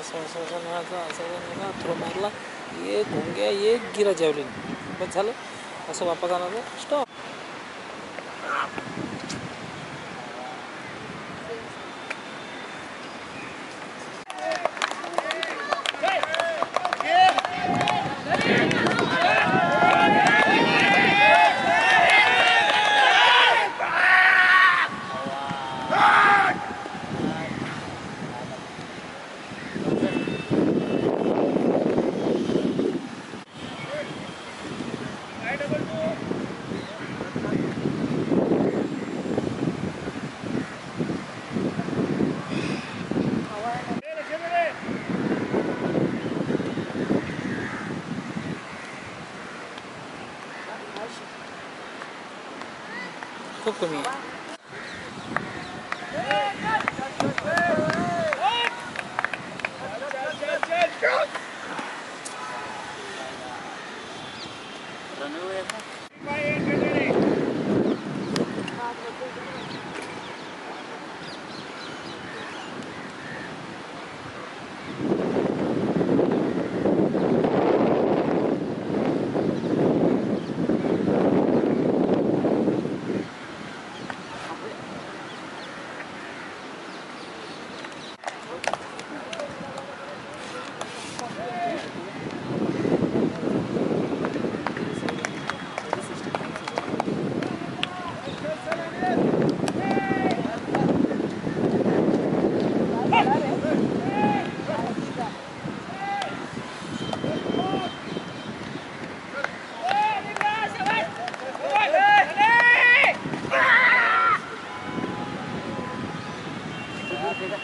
असं असं असं न्यायचं असं असं थोडं मारला एक घोंग्या एक गिरा जेवलीन बस झालं असं वापस आणायचं स्टॉप 1組ランウェイ这个。